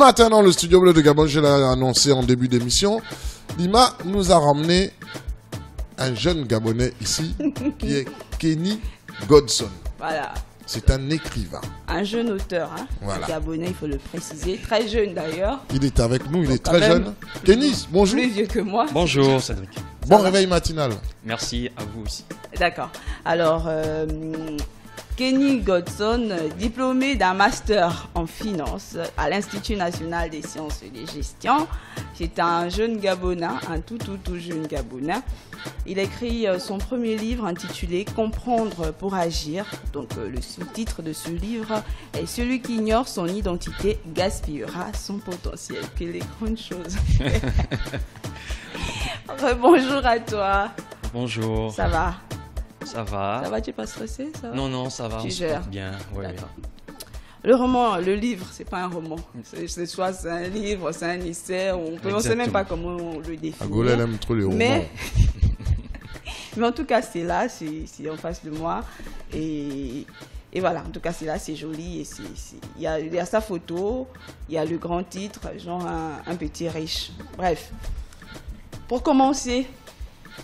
Matin dans le studio bleu de Gabon, je l'ai annoncé en début d'émission, Lima nous a ramené un jeune Gabonais ici qui est Kenny Godson. Voilà. C'est un écrivain. Un jeune auteur, hein. Voilà. Gabonais, il faut le préciser. Très jeune d'ailleurs. Il est avec nous, il est très jeune. Kenny, bonjour. Plus vieux que moi. Bonjour Cédric. Bon réveil matinal. Merci à vous aussi. D'accord. Alors, euh, Kenny Godson, diplômé d'un master en finance à l'Institut national des sciences et des gestions. C'est un jeune Gabonais, un tout tout tout jeune Gabonais. Il a écrit euh, son premier livre intitulé Comprendre pour agir. Donc euh, le sous-titre de ce livre est Celui qui ignore son identité gaspillera son potentiel. Quelle grande chose. Bonjour à toi. Bonjour. Ça va? Ça va Ça va, tu es pas stressé ça va Non, non, ça va. Tu on gères. bien. Ouais. D'accord. Le roman, le livre, c'est pas un roman. C'est soit c'est un livre, c'est un essai. On peut, on sait même pas comment on le définit. Agola, elle aime trop les romans. Mais, mais en tout cas, c'est là, c'est en face de moi. Et, et voilà, en tout cas, c'est là, c'est joli. Il y a, il y a sa photo, il y a le grand titre, genre un, un petit riche. Bref. Pour commencer,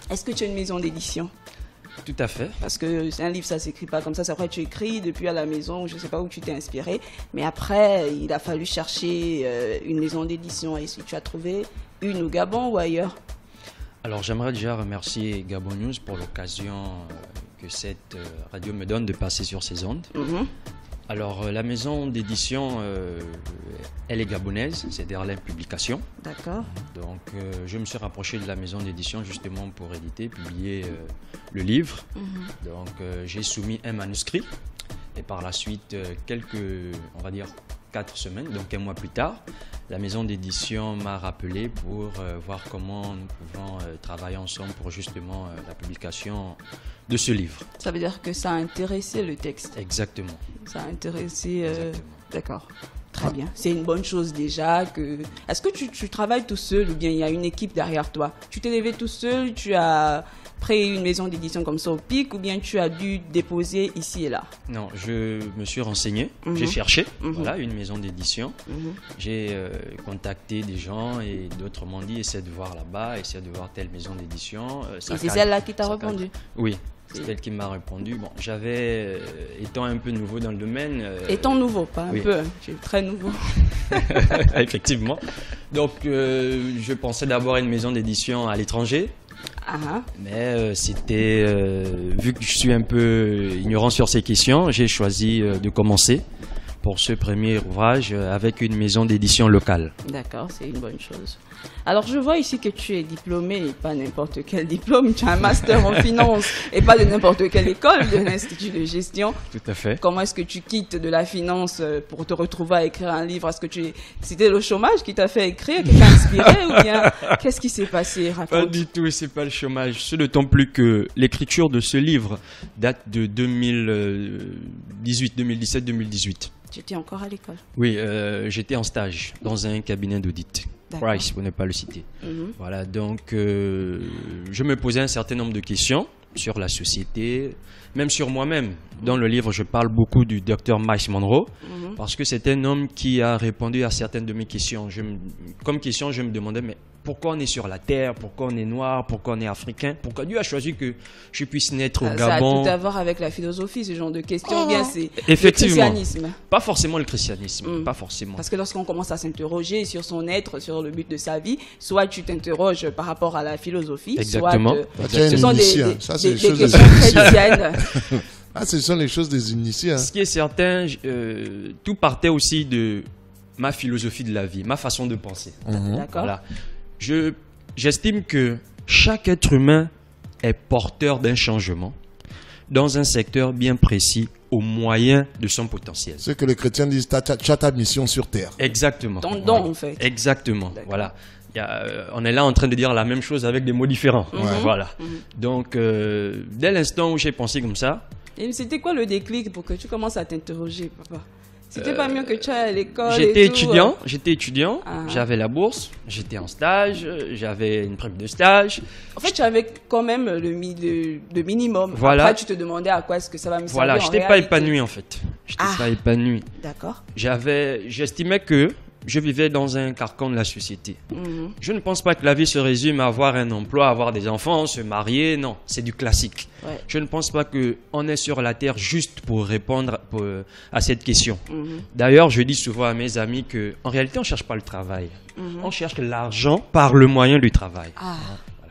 est-ce que tu as une maison d'édition? Tout à fait. parce que c'est un livre, ça s'écrit pas comme ça. C'est après tu écris depuis à la maison, je sais pas où tu t'es inspiré. Mais après, il a fallu chercher euh, une maison d'édition. Et si tu as trouvé une au Gabon ou ailleurs? Alors j'aimerais déjà remercier Gabon News pour l'occasion euh, que cette euh, radio me donne de passer sur ces ondes. Mhm. Alors euh, la maison d'édition, euh, elle est gabonaise, c'est Derlin Publication. D'accord. Donc euh, je me suis rapproché de la maison d'édition justement pour éditer, publier euh, le livre. Donc euh, j'ai soumis un manuscrit et par la suite, quelques, on va dire, quatre semaines, donc un mois plus tard, la maison d'édition m'a rappelé pour voir comment nous pouvons travailler ensemble pour justement la publication de ce livre. Ça veut dire que ça a intéressé le texte. Exactement. Ça a intéressé. euh. D'accord. Très bien. C'est une bonne chose déjà. Que... Est-ce que tu, tu travailles tout seul ou bien il y a une équipe derrière toi? Tu t'es levé tout seul, tu as pris une maison d'édition comme ça au pic ou bien tu as dû déposer ici et là Non, je me suis renseigné, Mhm. j'ai cherché, Mhm. voilà, une maison d'édition. Mhm. J'ai euh, contacté des gens et d'autres m'ont dit essaie de voir là-bas, essaie de voir telle maison d'édition. euh, Et c'est celle-là qui t'a répondu cadre. Oui, c'est elle qui m'a répondu. Bon, j'avais, euh, étant un peu nouveau dans le domaine. euh, Étant nouveau, pas un oui. peu, hein. je suis très nouveau. effectivement. Donc, euh, je pensais d'abord à une maison d'édition à l'étranger. Ah. Mais euh, c'était, euh, vu que je suis un peu ignorant sur ces questions, j'ai choisi euh, de commencer pour ce premier ouvrage euh, avec une maison d'édition locale. D'accord, c'est une bonne chose. Alors, je vois ici que tu es diplômé, et pas n'importe quel diplôme, tu as un master en finance et pas de n'importe quelle école de l'Institut de gestion. Tout à fait. Comment est-ce que tu quittes de la finance euh, pour te retrouver à écrire un livre? Est-ce que tu c'était le chômage qui t'a fait écrire, qui t'a inspiré ou bien qu'est-ce qui s'est passé? Pas Raconte. du tout, c'est pas le chômage. Ce d'autant plus que l'écriture de ce livre date de 2018, 2017, 2018. Tu étais encore à l'école. Oui, euh, j'étais en stage dans un cabinet d'audit. Price, pour ne pas le citer. Mhm. Voilà, donc euh, je me posais un certain nombre de questions sur la société, même sur moi-même. Dans le livre, je parle beaucoup du docteur Miles Monroe, Mhm. parce que c'est un homme qui a répondu à certaines de mes questions. Je me- comme question, je me demandais, mais pourquoi on est sur la Terre Pourquoi on est noir Pourquoi on est africain Pourquoi Dieu a choisi que je puisse naître au Ça, ça a Gabon tout à voir avec la philosophie, ce genre de questions. bien c'est Effectivement. le christianisme? Pas forcément le christianisme, Mm. pas forcément. Parce que lorsqu'on commence à s'interroger sur son être, sur le but de sa vie, soit tu t'interroges par rapport à la philosophie, Exactement. soit ce sont des, hein. des- Ça, questions chrétiennes. Ah, ce sont les choses des initiés. hein. Ce qui est certain, euh, tout partait aussi de ma philosophie de la vie, ma façon de penser. D'accord Voilà. Je, j'estime que chaque être humain est porteur d'un changement dans un secteur bien précis au moyen de son potentiel. Ce que les chrétiens disent, t'as- t'as- tu as ta mission sur terre. Exactement. Ton don, Voilà. en fait. Exactement. D'accord. Voilà. Il y a, euh, on est là en train de dire la même chose avec des mots différents. Mhm. Voilà. Mhm. Donc, euh, dès l'instant où j'ai pensé comme ça, Et c'était quoi le déclic pour que tu commences à t'interroger, papa? C'était pas mieux que tu ailles à l'école et J'étais étudiant, j'étais étudiant, Ah. j'avais la bourse, j'étais en stage, j'avais une prime de stage. En fait, tu avais quand même le, mi- le- le minimum. Voilà. Après, tu te demandais à quoi est-ce que ça va me Voilà, servir. je en n'étais pas réalité. épanoui en fait. Je n'étais Ah. pas épanoui. D'accord. J'avais, j'estimais que je vivais dans un carcan de la société. Mhm. Je ne pense pas que la vie se résume à avoir un emploi, avoir des enfants, se marier. Non, c'est du classique. Ouais. Je ne pense pas qu'on est sur la terre juste pour répondre pour- à cette question. Mhm. D'ailleurs, je dis souvent à mes amis que, en réalité, on cherche pas le travail. Mhm. On cherche l'argent par le moyen du travail. Ah.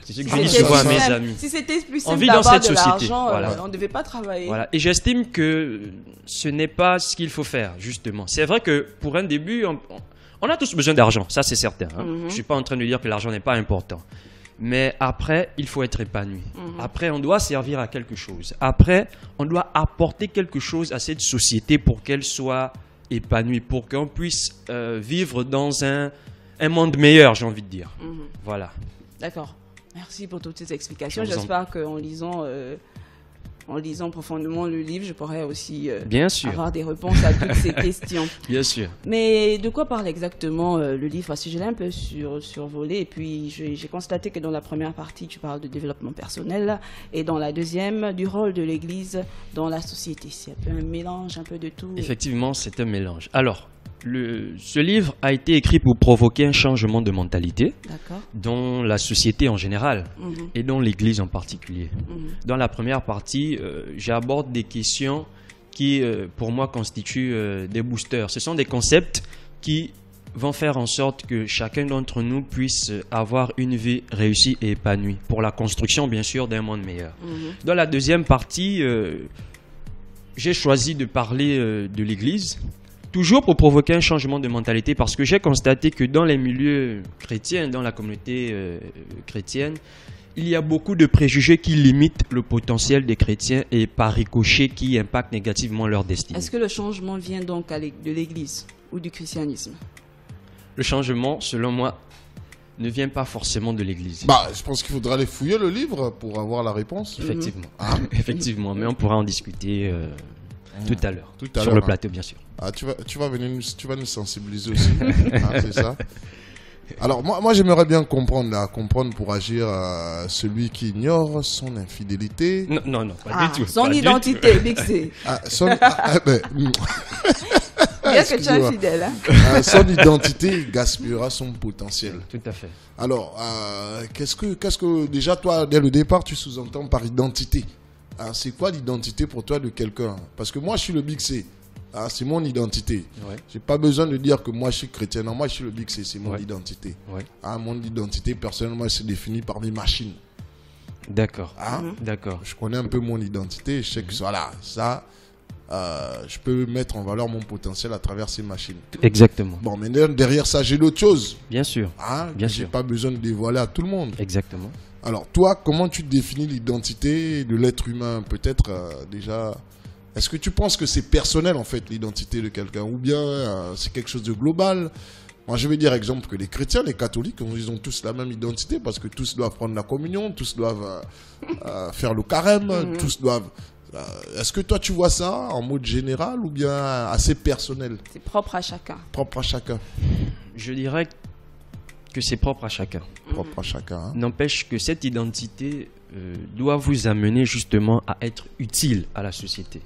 C'est ce que Si je dis souvent à mes amis. Si c'était plus On simple vit dans d'avoir cette de société, l'argent, euh, voilà. on ne devait pas travailler. Voilà. Et j'estime que ce n'est pas ce qu'il faut faire, justement. C'est vrai que pour un début, on, on a tous besoin d'argent, ça c'est certain. hein. Mhm. Je ne suis pas en train de dire que l'argent n'est pas important. Mais après, il faut être épanoui. Mhm. Après, on doit servir à quelque chose. Après, on doit apporter quelque chose à cette société pour qu'elle soit épanouie, pour qu'on puisse euh, vivre dans un, un monde meilleur, j'ai envie de dire. Mhm. Voilà. D'accord. Merci pour toutes ces explications. Je vous en J'espère qu'en lisant, euh, en lisant profondément le livre, je pourrai aussi euh, Bien sûr, avoir des réponses à toutes ces questions. bien sûr. Mais de quoi parle exactement euh, le livre? Parce que je l'ai un peu sur, survolé et puis j'ai j'ai constaté que dans la première partie, tu parles de développement personnel et dans la deuxième, du rôle de l'Église dans la société. C'est un peu un mélange, un peu de tout. Effectivement, c'est un mélange. Alors, le, ce livre a été écrit pour provoquer un changement de mentalité dans la société en général Mhm, et dans l'Église en particulier. mhm. Dans la première partie, euh, j'aborde des questions qui, euh, pour moi, constituent euh, des boosters. Ce sont des concepts qui vont faire en sorte que chacun d'entre nous puisse avoir une vie réussie et épanouie pour la construction, bien sûr, d'un monde meilleur. Mhm. Dans la deuxième partie, j'ai choisi de parler de l'Église, toujours pour provoquer un changement de mentalité, parce que j'ai constaté que dans les milieux chrétiens, dans la communauté euh, chrétienne, il y a beaucoup de préjugés qui limitent le potentiel des chrétiens et par ricochet qui impactent négativement leur destinée. Est-ce que le changement vient donc de l'Église ou du christianisme? Le changement, selon moi, ne vient pas forcément de l'Église. Bah, je pense qu'il faudra aller fouiller le livre pour avoir la réponse. Effectivement. Ah. Effectivement, mais on pourra en discuter euh, tout à l'heure. Tout à Sur le hein. plateau, bien sûr. Ah, tu vas, tu vas venir, nous, tu vas nous sensibiliser aussi. Ah, c'est ça. Alors, moi, moi j'aimerais bien comprendre, là, comprendre pour agir euh, celui qui ignore son infidélité. Non, non, non, pas Ah, du tout. Son identité, C. Ah, son, ah, ah, ben, mm, Bien que tu es fidèle. Hein? ah, son identité gaspillera son potentiel. tout. Tout à fait. Alors, euh, qu'est-ce que, qu'est-ce que, déjà, toi, dès le départ, tu sous-entends par identité? Ah, C'est quoi l'identité pour toi de quelqu'un? Parce que moi, je suis le Big C. Ah, c'est mon identité. Ouais. J'ai pas besoin de dire que moi, je suis chrétien. Non, moi, je suis le Big C. C'est mon Ouais. identité. Ouais. Ah, mon identité, personnellement, c'est défini par mes machines. D'accord. Ah, D'accord. Je connais un peu mon identité. Je sais que voilà, ça, euh, je peux mettre en valeur mon potentiel à travers ces machines. Exactement. Bon, mais derrière ça, j'ai d'autres choses. Bien sûr. Hein, Bien que j'ai sûr. pas besoin de dévoiler à tout le monde. Exactement. Alors, toi, comment tu définis l'identité de l'être humain? Peut-être euh, déjà. Est-ce que tu penses que c'est personnel, en fait, l'identité de quelqu'un? Ou bien euh, c'est quelque chose de global? Moi, je vais dire, exemple, que les chrétiens, les catholiques, ils ont tous la même identité parce que tous doivent prendre la communion, tous doivent euh, faire le carême, tous doivent. Est-ce que toi, tu vois ça en mode général ou bien assez personnel, C'est propre à chacun. propre à chacun Je dirais que c'est propre à chacun. Propre à chacun. hein. N'empêche que cette identité euh, doit vous amener justement à être utile à la société.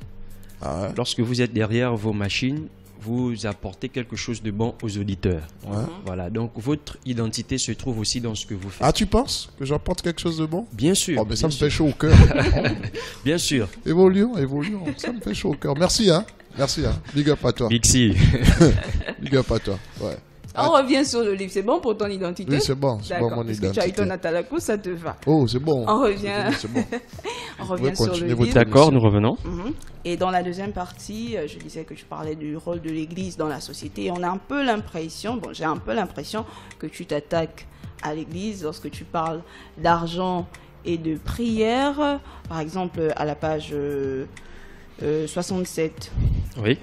Ah ouais, Lorsque vous êtes derrière vos machines, vous apportez quelque chose de bon aux auditeurs. ouais. Voilà, donc votre identité se trouve aussi dans ce que vous faites. Ah, tu penses que j'apporte quelque chose de bon? Bien sûr. Oh, mais ça me sûr. fait chaud au cœur. Bien sûr. évoluons, évoluons. Ça me fait chaud au cœur. Merci, hein. Merci, hein. Big up à toi. Bixi. Big up à toi. Ouais. On revient sur le livre. C'est bon pour ton identité Oui, c'est bon. C'est bon, mon Parce que tu as eu identité. ton Atalakou, ça te va. Oh, c'est bon. On revient, C'est bon. on revient sur le livre. D'accord, nous revenons. Mhm. Et dans la deuxième partie, euh, je disais que tu parlais du rôle de l'Église dans la société. Et on a un peu l'impression, bon, j'ai un peu l'impression que tu t'attaques à l'Église lorsque tu parles d'argent et de prière. Par exemple, à la page euh, euh, 67, Oui.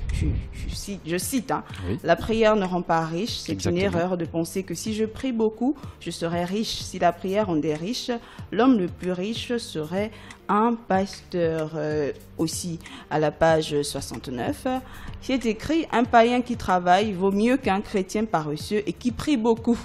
je cite, hein, Oui. la prière ne rend pas riche. C'est une erreur de penser que si je prie beaucoup, je serai riche. Si la prière rendait riche, l'homme le plus riche serait un pasteur. Euh, aussi, à la page 69, c'est écrit Un païen qui travaille vaut mieux qu'un chrétien paresseux et qui prie beaucoup.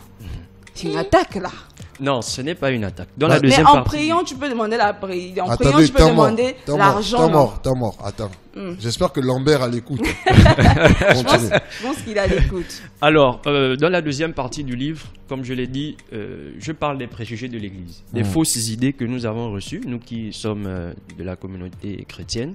C'est une attaque là. Non, ce n'est pas une attaque. Dans la Mais en partie. priant, tu peux demander la prière. En priant, tu peux demander l'argent. t'as non. mort, t'as mort. Attends. Hmm. J'espère que Lambert à l'écoute. Je pense, qu'il a l'écoute. Alors, euh, dans la deuxième partie du livre, comme je l'ai dit, euh, je parle des préjugés de l'Église, des Mhm. fausses idées que nous avons reçues, nous qui sommes euh, de la communauté chrétienne.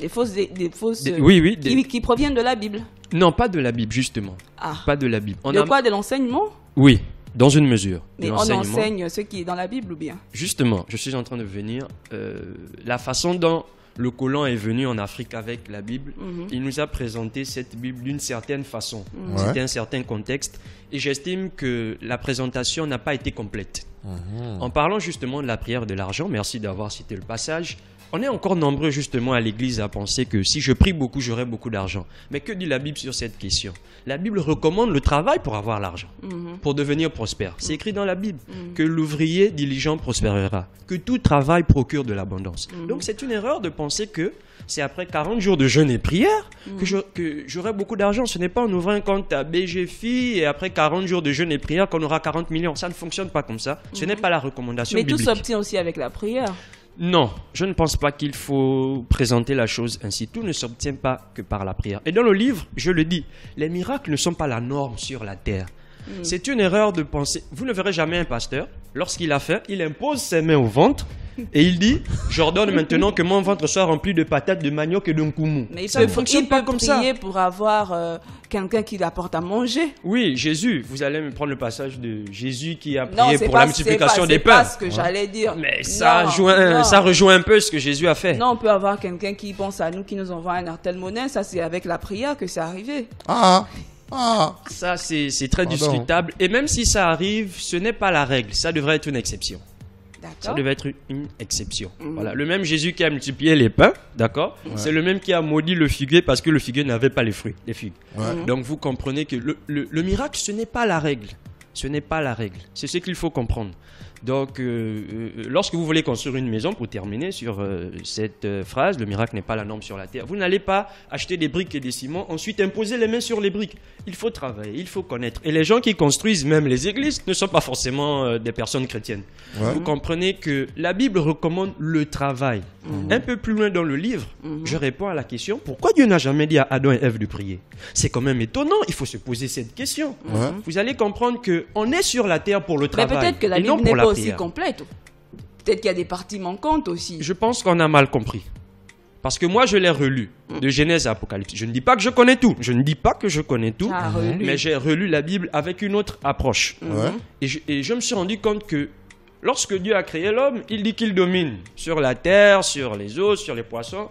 Des fausses, des, des fausses Des- oui, oui. des- qui, qui proviennent de la Bible. Non, pas de la Bible, justement. Ah. Pas de la Bible. On de a- quoi? De l'enseignement? Oui, dans une mesure. Mais on enseigne ce qui est dans la Bible ou bien? Justement, je suis en train de venir. euh, la façon dont le colon est venu en Afrique avec la Bible, Mhm. il nous a présenté cette Bible d'une certaine façon. Mhm. Ouais. C'était un certain contexte. Et j'estime que la présentation n'a pas été complète. Mhm. En parlant justement de la prière de l'argent, merci d'avoir cité le passage. On est encore nombreux justement à l'église à penser que si je prie beaucoup, j'aurai beaucoup d'argent. Mais que dit la Bible sur cette question? La Bible recommande le travail pour avoir l'argent, Mhm. pour devenir prospère. C'est écrit dans la Bible Mhm. que l'ouvrier diligent prospérera, que tout travail procure de l'abondance. Mhm. Donc c'est une erreur de penser que c'est après 40 jours de jeûne et prière que j'aurai beaucoup d'argent. Ce n'est pas en ouvrant un compte à BGFI et après 40 jours de jeûne et prière qu'on aura 40 millions. Ça ne fonctionne pas comme ça. Ce n'est pas la recommandation Mais tout biblique. s'obtient aussi avec la prière. Non, je ne pense pas qu'il faut présenter la chose ainsi. Tout ne s'obtient pas que par la prière. Et dans le livre, je le dis, les miracles ne sont pas la norme sur la terre. C'est une erreur de penser. Vous ne verrez jamais un pasteur, lorsqu'il a faim, il impose ses mains au ventre et il dit J'ordonne maintenant que mon ventre soit rempli de patates, de manioc et de nkoumou. Mais il Ça ne fonctionne pas comme ça. prier pour avoir euh, quelqu'un qui l'apporte à manger. Oui, Jésus, vous allez me prendre le passage de Jésus qui a prié pour pas, la multiplication pas, des c'est pas pains. ce que j'allais dire. Mais ça, Non, rejoint, non. ça rejoint un peu ce que Jésus a fait. Non, on peut avoir quelqu'un qui pense à nous, qui nous envoie un artel monnaie. Ça, c'est avec la prière que c'est arrivé. Ah, ah. Ça, c'est c'est très Pardon. discutable. Et même si ça arrive, ce n'est pas la règle. Ça devrait être une exception. Ça devait être une exception. Mhm. Voilà. Le même Jésus qui a multiplié les pains, d'accord C'est le même qui a maudit le figuier parce que le figuier n'avait pas les fruits, les figues. Ouais. Donc vous comprenez que le, le- le miracle, ce n'est pas la règle. Ce n'est pas la règle. C'est ce qu'il faut comprendre. Donc, euh, euh, lorsque vous voulez construire une maison, pour terminer sur euh, cette euh, phrase, le miracle n'est pas la norme sur la terre, vous n'allez pas acheter des briques et des ciments, ensuite imposer les mains sur les briques. Il faut travailler, il faut connaître. Et les gens qui construisent même les églises ne sont pas forcément euh, des personnes chrétiennes. Ouais. Vous comprenez que la Bible recommande le travail. Un peu plus loin dans le livre, je réponds à la question pourquoi Dieu n'a jamais dit à Adam et Ève de prier? C'est quand même étonnant, il faut se poser cette question. Ouais. Vous allez comprendre que on est sur la terre pour le Mais travail. peut-être que la Bible n'est pour la pas aussi complète. Peut-être qu'il y a des parties manquantes aussi. Je pense qu'on a mal compris. Parce que moi, je l'ai relu, de Genèse à Apocalypse. Je ne dis pas que je connais tout. Je ne dis pas que je connais tout. Ah, relu. Mais j'ai relu la Bible avec une autre approche. Ouais. Et je, et je me suis rendu compte que lorsque Dieu a créé l'homme, il dit qu'il domine sur la terre, sur les eaux, sur les poissons.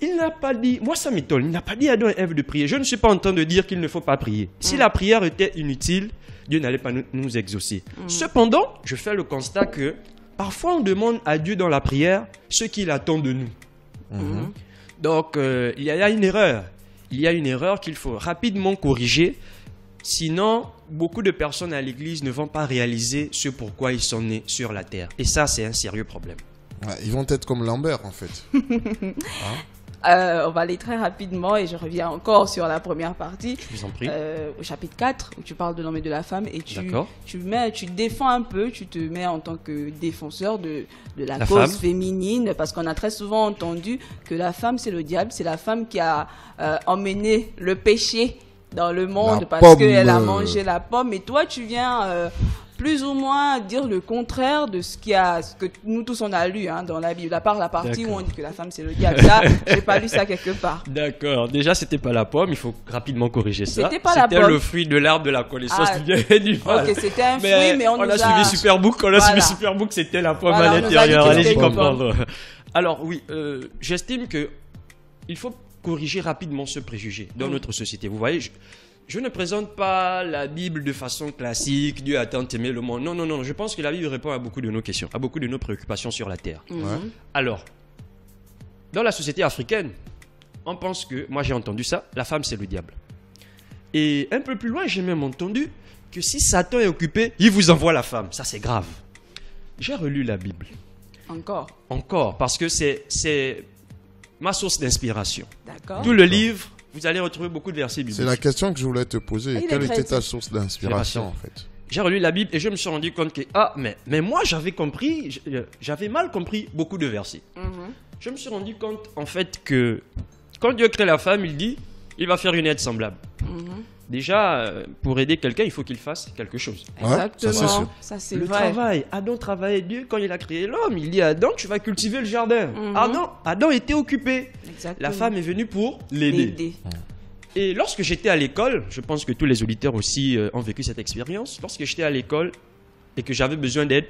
Il n'a pas dit, moi ça m'étonne, il n'a pas dit à Adam et Ève de prier. Je ne suis pas en train de dire qu'il ne faut pas prier. Si la prière était inutile, Dieu n'allait pas nous, nous exaucer. Cependant, je fais le constat que parfois on demande à Dieu dans la prière ce qu'il attend de nous. Donc euh, il y a une erreur. Il y a une erreur qu'il faut rapidement corriger. Sinon, beaucoup de personnes à l'église ne vont pas réaliser ce pourquoi ils sont nés sur la terre. Et ça, c'est un sérieux problème. Ouais, Ils vont être comme Lambert en fait. Euh, on va aller très rapidement et je reviens encore sur la première partie. Je vous en prie. Euh, au chapitre 4 où tu parles de l'homme et de la femme et tu, tu mets tu défends un peu tu te mets en tant que défenseur de, de la, La cause femme. féminine parce qu'on a très souvent entendu que la femme c'est le diable c'est la femme qui a euh, emmené le péché dans le monde La parce qu'elle a mangé la pomme et toi tu viens plus ou moins dire le contraire de ce, qui a, ce que nous tous on a lu hein, dans la Bible, à part la partie où on dit que la femme c'est le diable. Ça, j'ai pas lu ça quelque part. D'accord. Déjà, c'était pas la pomme. Il faut rapidement corriger ça. C'était pas la C'était pomme. le fruit de l'arbre de la connaissance Ah. du bien et du mal. Ok, c'était un fruit, mais on, a nous a... suivi Superbook. On a suivi Superbook. C'était la pomme Voilà, à l'intérieur. Allez-y c'était comprendre. Alors oui, euh, j'estime que il faut corriger rapidement ce préjugé dans Mm. notre société. Vous voyez, je, je ne présente pas la Bible de façon classique. Dieu a tant aimé le monde. Non, non, non. Je pense que la Bible répond à beaucoup de nos questions, à beaucoup de nos préoccupations sur la terre. Mhm. Alors, dans la société africaine, on pense que, moi j'ai entendu ça, la femme c'est le diable. Et un peu plus loin, j'ai même entendu que si Satan est occupé, il vous envoie la femme. Ça c'est grave. J'ai relu la Bible. Encore, Encore, parce que c'est, c'est ma source d'inspiration. d'accord. Tout le livre, vous allez retrouver beaucoup de versets bibliques. C'est la question que je voulais te poser. Ah, Quelle était ta source d'inspiration en fait j'ai relu la Bible et je me suis rendu compte que, ah, mais, mais moi j'avais compris, euh, j'avais mal compris beaucoup de versets. Mhm. Je me suis rendu compte en fait que quand Dieu crée la femme, il dit, il va faire une aide semblable. Mhm. Déjà, euh, pour aider quelqu'un, il faut qu'il fasse quelque chose. Exactement. Ça, c'est le vrai. travail. Adam travaillait Dieu quand il a créé l'homme. Il dit à Adam, tu vas cultiver le jardin. Mhm. Adam, Adam était occupé. Exactement. La femme est venue pour l'aider. L'aider. Et lorsque j'étais à l'école, je pense que tous les auditeurs aussi euh, ont vécu cette expérience. Lorsque j'étais à l'école et que j'avais besoin d'aide,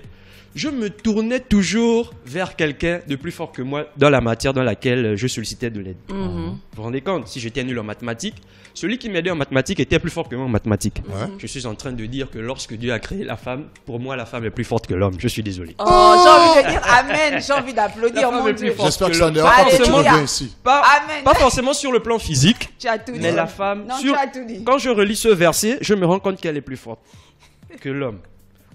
je me tournais toujours vers quelqu'un de plus fort que moi dans la matière dans laquelle je sollicitais de l'aide. Mhm. Vous vous rendez compte Si j'étais nul en mathématiques, celui qui m'aidait en mathématiques était plus fort que moi en mathématiques. Ouais. Je suis en train de dire que lorsque Dieu a créé la femme, pour moi, la femme est plus forte que l'homme. Je suis désolé. Oh, j'ai envie de dire Amen. J'ai envie d'applaudir, mon Dieu. J'espère que que ça l'homme- ne pas que tu Alléluia. reviens ici. Pas, Amen. pas forcément sur le plan physique, Tu as tout dit. mais la femme, Non, sur- tu as tout dit. quand je relis ce verset, je me rends compte qu'elle est plus forte que l'homme.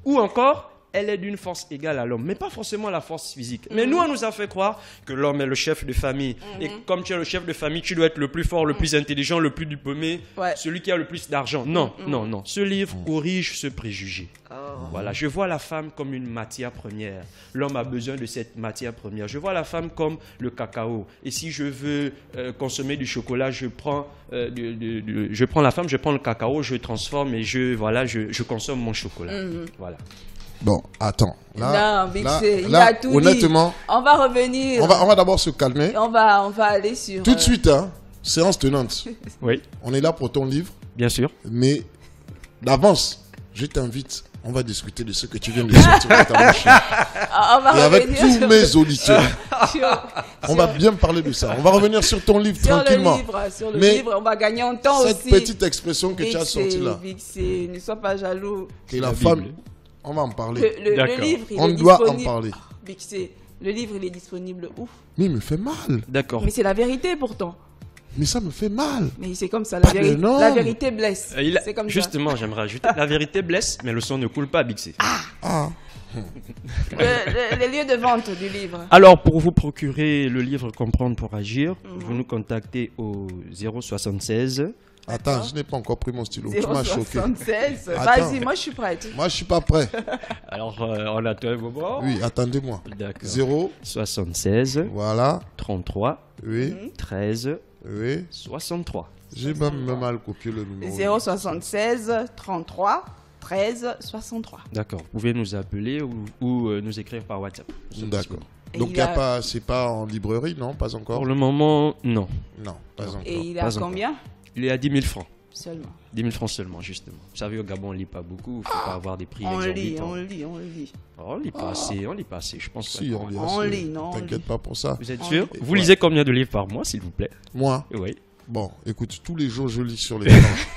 Ou encore, elle est d'une force égale à l'homme, mais pas forcément la force physique. Mais nous, on nous a fait croire que l'homme est le chef de famille. Et comme tu es le chef de famille, tu dois être le plus fort, le plus intelligent, le plus diplômé, Ouais. celui qui a le plus d'argent. Non, non, non. Ce livre corrige ce préjugé. Oh. Voilà, je vois la femme comme une matière première. L'homme a besoin de cette matière première. Je vois la femme comme le cacao. Et si je veux euh, consommer du chocolat, je prends, euh, du- du- du- je prends la femme, je prends le cacao, je transforme et je, voilà, je, je consomme mon chocolat. Voilà. Bon, attends. Là, Non, Big là, C, il là, a tout dit. honnêtement, On va revenir. on va, on va d'abord se calmer. On va, on va aller sur. Tout de euh, suite, hein, séance tenante. Oui, On est là pour ton livre, bien sûr. mais d'avance, je t'invite. On va discuter de ce que tu viens de sortir de ta machine. On va Et avec revenir tous sur- mes auditeurs, sur- on sur- va bien parler de ça. On va revenir sur ton livre sur le tranquillement. livre, sur le Mais livre, on va gagner en temps Cette aussi. petite expression que tu as sortie là, Big C, ne sois pas jaloux. que la La femme, Bible. On va en parler. Le, le- le D'accord. livre, il On est doit en disponible. parler. C, le livre, il est disponible où? Mais il me fait mal. D'accord. Mais c'est la vérité pourtant. Mais ça me fait mal. Mais c'est comme ça, la, véri- vérité blesse. Euh, il a- C'est comme ça. Justement, j'aimerais ajouter, la vérité blesse, mais le sang ne coule pas, Bixé. Ah, Le- le- les lieux de vente du livre. Alors, pour vous procurer le livre Comprendre pour agir, Mhm. vous nous contactez au 076 attends, je n'ai pas encore pris mon stylo. Tu m'as choqué. 076. Attends. Vas-y, moi je suis prête. Moi, je suis pas prêt. Alors, euh, on attend un moment. Oui, attendez-moi. D'accord. 0, 76 voilà. 33 Oui, 13 oui. 63. J'ai même mal copié le numéro. 076 33 13 63. D'accord. Vous pouvez nous appeler ou, ou, euh, nous écrire par WhatsApp. D'accord. Donc, il y a a- pas, c'est pas en librairie, non? Pas encore? Pour le moment, non. Non, pas encore. Et il est pas à encore. Il est à 10 000 francs. seulement 10 000 francs seulement, justement. Vous savez, au Gabon, on lit pas beaucoup. Il faut pas avoir des prix On lit, on lit, on lit. Oh, on lit pas assez, on lit pas assez, je pense. Si, on lit On assez. lit, non, on T'inquiète pas pour ça. Vous êtes On sûr lit. Vous Ouais. lisez combien de livres par mois, s'il vous plaît? Moi, Oui. bon, écoute, tous les jours, je lis sur les planches.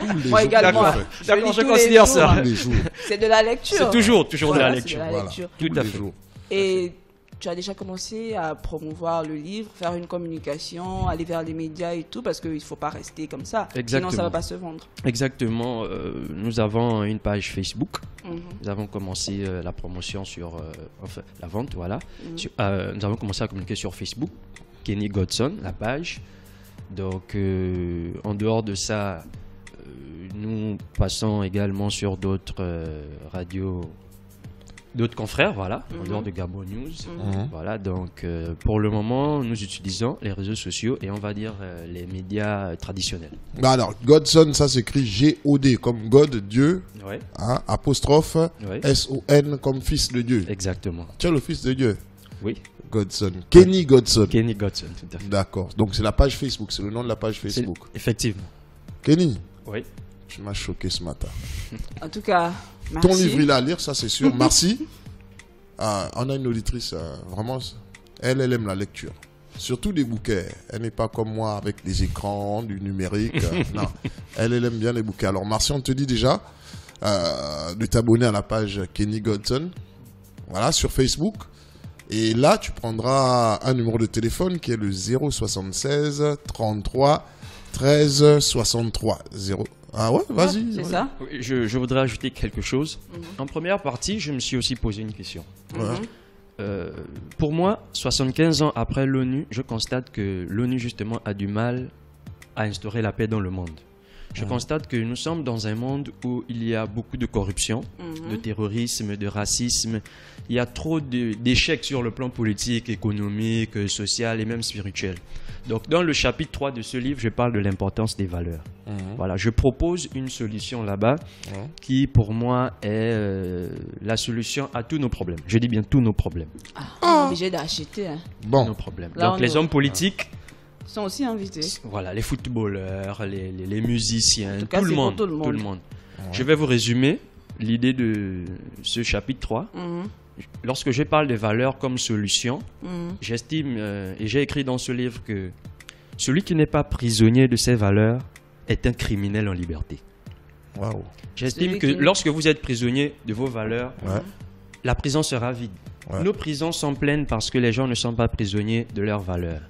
tous les Moi jours, également. je D'accord. Je considère jours. ça. Tous les jours. C'est de la lecture. C'est toujours, toujours de Voilà, la lecture. la Voilà. lecture. Tout à les fait. jours. Et tu as déjà commencé à promouvoir le livre, faire une communication, aller vers les médias et tout, parce qu'il ne faut pas rester comme ça. Exactement. Sinon, ça ne va pas se vendre. Exactement. euh, nous avons une page Facebook. Mhm. Nous avons commencé euh, la promotion sur, euh, enfin, la vente, voilà. Mhm. Sur- nous avons commencé à communiquer sur Facebook. Kenny Godson, la page. Donc, en dehors de ça, nous passons également sur d'autres radios, d'autres confrères, voilà, en Mhm. dehors de Gabon News. Mhm. Voilà, donc euh, pour le moment, nous utilisons les réseaux sociaux et on va dire euh, les médias traditionnels. Bah alors, Godson, ça s'écrit G-O-D, comme God, Dieu, hein, apostrophe, S-O-N, comme fils de Dieu. exactement. Tu es le fils de Dieu, Oui, Godson. Kenny Godson. Kenny Godson, tout à fait. D'accord. Donc, c'est la page Facebook, c'est le nom de la page Facebook. Effectivement. Kenny, Oui. tu m'as choqué ce matin. En tout cas, merci. Ton livre, il est à lire, ça c'est sûr. Merci. Ah, on a une auditrice, euh, vraiment, elle, elle aime la lecture. Surtout des bouquets. Elle n'est pas comme moi avec les écrans, du numérique. euh, non, elle, elle aime bien les bouquets. Alors, Marcy, on te dit déjà euh, de t'abonner à la page Kenny Godson. Voilà, sur Facebook. Et là, tu prendras un numéro de téléphone qui est le 076 33 13 63. 0... Ah ouais, vas-y. C'est ouais. ça Je, je voudrais ajouter quelque chose. En première partie, je me suis aussi posé une question. Mhm. Euh, pour moi, 75 ans après l'ONU, je constate que l'ONU justement a du mal à instaurer la paix dans le monde. Je constate que nous sommes dans un monde où il y a beaucoup de corruption, Mhm. de terrorisme, de racisme. Il y a trop d'échecs sur le plan politique, économique, social et même spirituel. Donc, dans le chapitre 3 de ce livre, je parle de l'importance des valeurs. Voilà, je propose une solution là-bas Mhm. qui, pour moi, est euh, la solution à tous nos problèmes. Je dis bien tous nos problèmes. Ah, on est obligé d'acheter. hein. Nos Bon, problèmes. Là, Donc, on les hommes politiques, sont aussi invités. voilà, les footballeurs, les, les- les musiciens, En tout cas, tout, le monde, tout le monde. Je vais vous résumer l'idée de ce chapitre 3. Mhm, Lorsque je parle de valeurs comme solution, mhm. j'estime, euh, et j'ai écrit dans ce livre que celui qui n'est pas prisonnier de ses valeurs est un criminel en liberté. waouh. J'estime que qui- lorsque vous êtes prisonnier de vos valeurs, Ouais. la prison sera vide. Ouais. Nos prisons sont pleines parce que les gens ne sont pas prisonniers de leurs valeurs.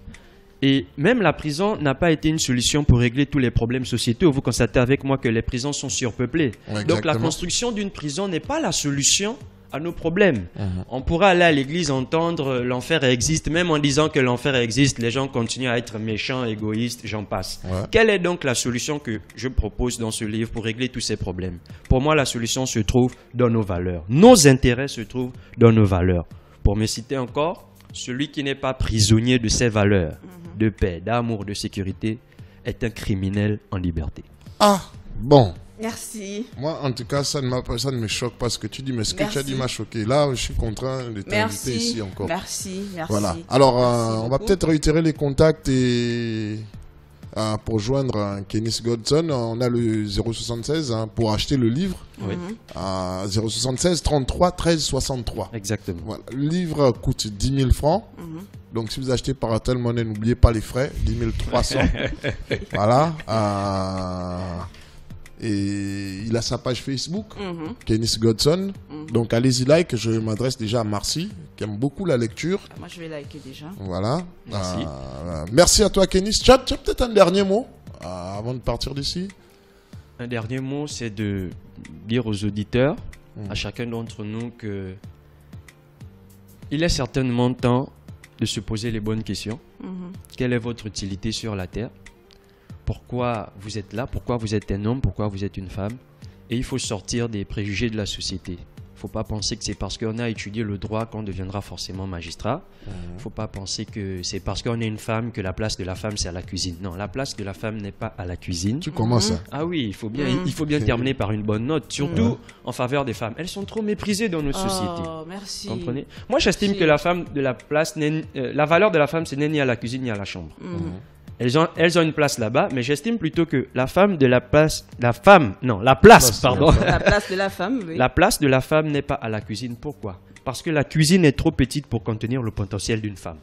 Et même la prison n'a pas été une solution pour régler tous les problèmes sociétaux. Vous constatez avec moi que les prisons sont surpeuplées. Ouais, Donc la construction d'une prison n'est pas la solution à nos problèmes. Mhm. On pourra aller à l'église entendre euh, l'enfer existe, même en disant que l'enfer existe, les gens continuent à être méchants, égoïstes, j'en passe. Ouais. Quelle est donc la solution que je propose dans ce livre pour régler tous ces problèmes? Pour moi, la solution se trouve dans nos valeurs. Nos intérêts se trouvent dans nos valeurs. Pour me citer encore, celui qui n'est pas prisonnier de ses valeurs, de paix, d'amour, de sécurité, est un criminel en liberté. Ah, bon. Merci. Moi, en tout cas, ça ne, m'a pas- ça ne me choque pas ce que tu dis, mais ce que tu as dit m'a choqué. Là, je suis contraint de t'inviter ici encore. Merci. Merci. Voilà. Alors, euh, on va peut-être réitérer les contacts et euh, pour joindre euh, Kenneth Godson, on a le 076 hein, pour acheter le livre. Oui, à 076 33 13 63. exactement. Voilà. Le livre coûte 10 000 francs. Mhm. Donc, si vous achetez par Airtel Money, n'oubliez pas les frais, 10 300. voilà. Euh, et il a sa page Facebook, Mhm. Kenneth Godson. Donc, allez-y like. Je m'adresse déjà à Marcy, qui aime beaucoup la lecture. Moi, je vais liker déjà. Voilà. Merci. Euh, merci à toi, Kenneth. Tu as, tu as peut-être un dernier mot euh, avant de partir d'ici Un dernier mot, c'est de dire aux auditeurs, Mm. à chacun d'entre nous, que il est certainement temps de se poser les bonnes questions. Mhm. Quelle est votre utilité sur la terre? Pourquoi vous êtes là? Pourquoi vous êtes un homme? Pourquoi vous êtes une femme? Et il faut sortir des préjugés de la société. Il ne faut pas penser que c'est parce qu'on a étudié le droit qu'on deviendra forcément magistrat. Il ne faut pas penser que c'est parce qu'on est une femme que la place de la femme c'est à la cuisine. Non, la place de la femme n'est pas à la cuisine. Tu commences. hein. Ah oui, il faut bien, Mm. il faut bien terminer par une bonne note, surtout en faveur des femmes. Elles sont trop méprisées dans nos sociétés. Oh, merci. Comprenez? Moi, j'estime Merci. que la femme de la place, n'est- euh, la valeur de la femme, ce n'est ni à la cuisine ni à la chambre. Elles ont, elles ont une place là-bas, mais j'estime plutôt que la femme de la place, la femme, non, la place, pardon. La place de la femme, oui. La place de la femme n'est pas à la cuisine. Pourquoi? Parce que la cuisine est trop petite pour contenir le potentiel d'une femme.